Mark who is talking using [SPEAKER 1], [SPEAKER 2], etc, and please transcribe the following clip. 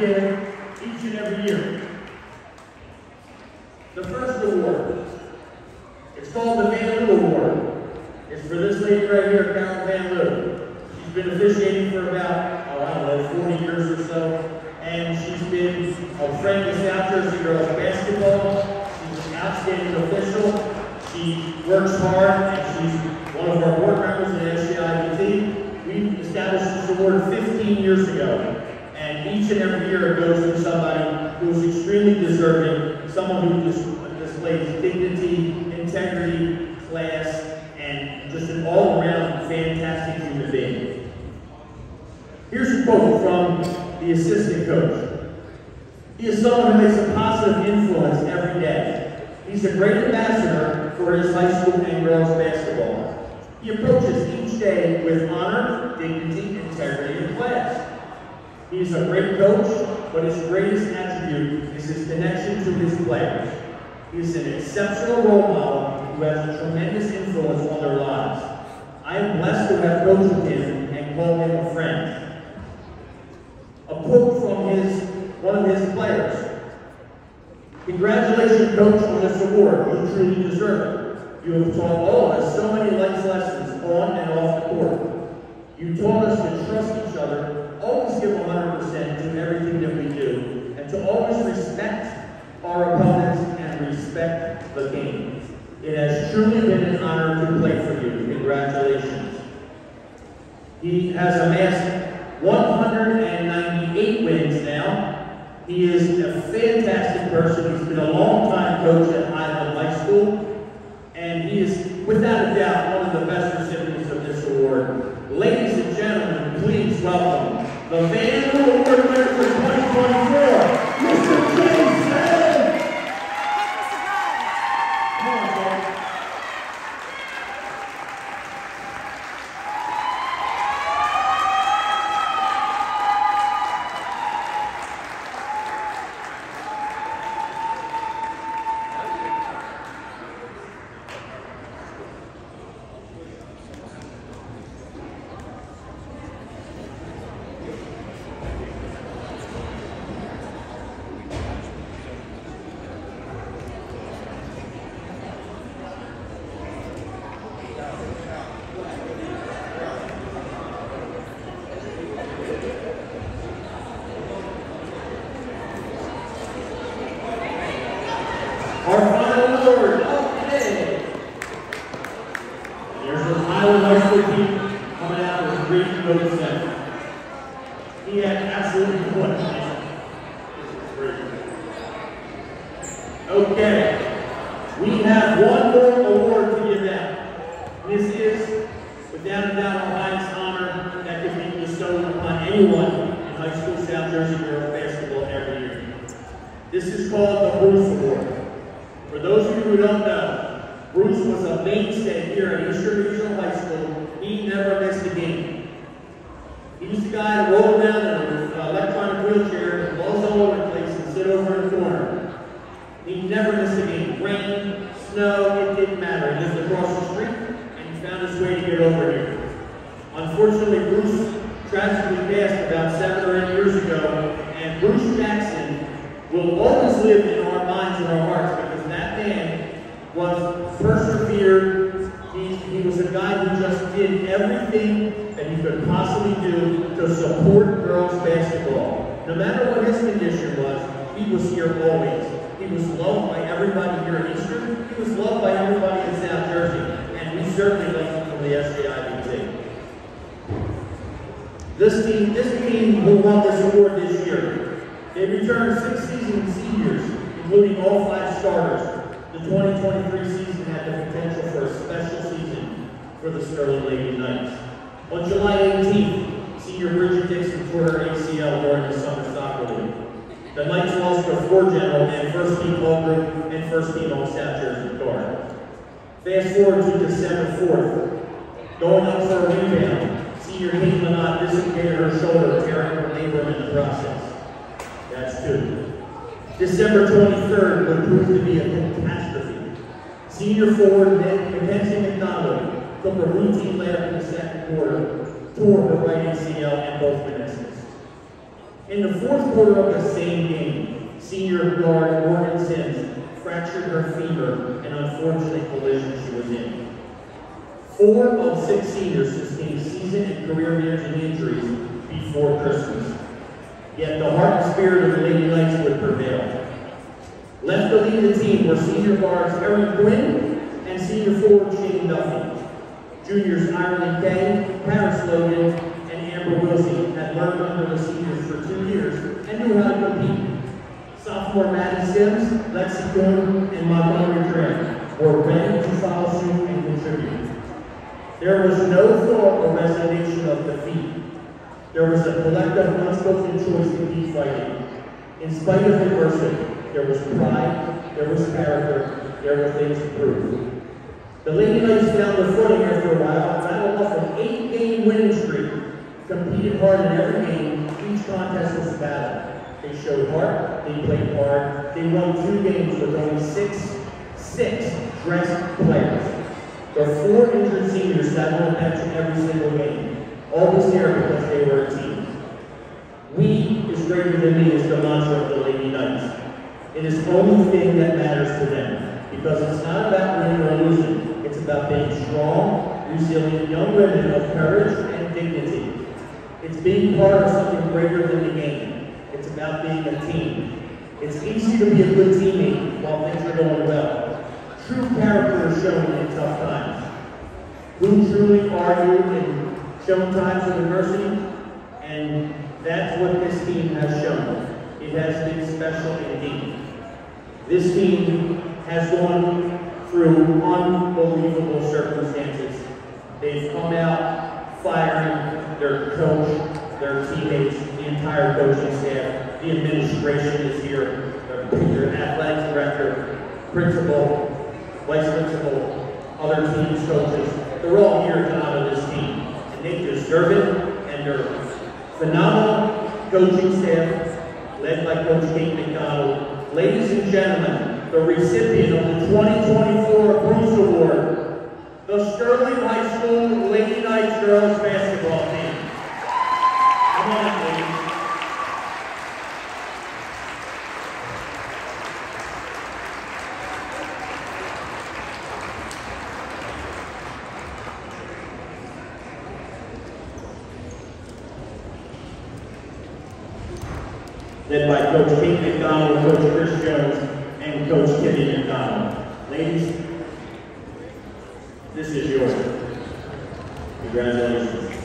[SPEAKER 1] give each and every year. The first award, it's called the Van Loo Award. It's for this lady right here, Carol Van Loo. She's been officiating for about, oh, I don't know, 40 years or so. And she's been a friend of South girls basketball. She's an outstanding official. She works hard and she's one of our board members at SJIBT. We established this award 15 years ago. And each and every year it goes to somebody who's extremely deserving, someone who dis- displays dignity, integrity, class, and just an all-around fantastic human being. Here's a quote from the assistant coach. He is someone who makes a positive influence every day. He's a great ambassador for his high school and girls basketball. He approaches each day with honor, dignity, integrity, and class. He is a great coach, but his greatest attribute is his connection to his players. He is an exceptional role model who has a tremendous influence on their lives. I am blessed to have coached with him and called him a friend. A quote from his one of his players. Congratulations, coach, on this award. You truly deserve it. You have taught all of us so many life lessons on and off the court. You taught us to trust each other, always give 100% to everything that we do, and to always respect our opponents and respect the game. It has truly been an honor to play for you. Congratulations. He has amassed 198 wins now. He is a fantastic person. He's been a long time coach at Highland High School, and he is, without a doubt, one of the best recipients of this award. Ladies and gentlemen, please welcome the Van Loo Award winner for 2024, Mr. Jason! Come on, Jason. Our final award of the. There's School team coming out with a great notice. He had absolutely what? Okay. We have one more award to give out. This is, without a doubt, the highest honor that can be bestowed upon anyone in high school South Jersey girls basketball every year. This is called the Bruce Award. For those of you who don't know, Bruce was a mainstay here at Eastern Regional High School. He never missed a game. He was the guy that rolled down in an electronic wheelchair and balls all over the place and sit over in the corner. He never missed a game. Rain, snow, it didn't matter. He lived across the street and he found his way to get over here. Unfortunately, Bruce tragically passed about seven or eight years ago, and Bruce Jackson will always live in our minds and our hearts was persevered. He, he was a guy who just did everything that he could possibly do to support girls basketball. No matter what his condition was, he was here always. He was loved by everybody here in Eastern. He was loved by everybody in South Jersey. And we certainly love him from the SJIBT. This team, this team will won this award this year, they returned six season seniors, including all five starters. The 2023 season had the potential for a special season for the Sterling Lady Knights. On July 18th, senior Bridget Dixon tore her ACL during the summer soccer league. The Knights lost their floor general and first team ball group and first team All South Jersey guard. Fast forward to December 4th, going up for a rebound, senior Kate Minot dislocated her shoulder, tearing her labrum in the process. That's two. December 23rd would prove to be a catastrophe. Senior forward Mackenzie McDonald took a routine layup in the second quarter, tore her right ACL and both meniscus. In the fourth quarter of the same game, senior guard Morgan Sims fractured her femur an unfortunate collision she was in. Four of six seniors sustained season and career-ending injuries before Christmas. Yet the heart and spirit of the Lady Knights would prevail. Left to lead the team were senior guards Erin Quinn and senior forward Shane Duffy. Juniors Ireland Kay, Paris Logan, and Amber Wilson had learned under the seniors for two years and knew how to compete. Sophomore Maddie Sims, Lexi Kuhn, and Montgomery Tran were ready to follow suit and contribute. There was no thought or resignation of defeat. There was a collective unspoken choice to keep fighting. In spite of adversity, there was pride, there was character, there were things to prove. The Lady Knights found their footing after a while, rattled off an eight-game winning streak, competed hard in every game, each contest was a battle. They showed heart, they played hard, they won two games with only six, six dressed players. The four injured seniors sat on the bench every single game, always there because they were a team. We is greater than me is the mantra of the Lady Knights. It is the only thing that matters to them because it's not about winning or losing. It's about being strong, resilient young women of courage and dignity. It's being part of something greater than the game. It's about being a team. It's easy to be a good teammate while things are going well. True character is shown in tough times. Who truly are you shown times of adversity? And that's what this team has shown. It has been special indeed. This team has gone through unbelievable circumstances. They've come out firing their coach, their teammates, the entire coaching staff. The administration is here, their, athletic director, principal, vice principal, other teams, coaches. They're all here to honor this team. Deserve it, and they're phenomenal coaching staff, led by Coach Kate McDonald. Ladies and gentlemen, the recipient of the 2024 Bruce Award, the Sterling High School Lady Knights Girls Basketball Team. Come on up, ladies. Led by Coach Pete McDonald, Coach Chris Jones, and Coach Kenny McDonald. Ladies, this is yours. Congratulations.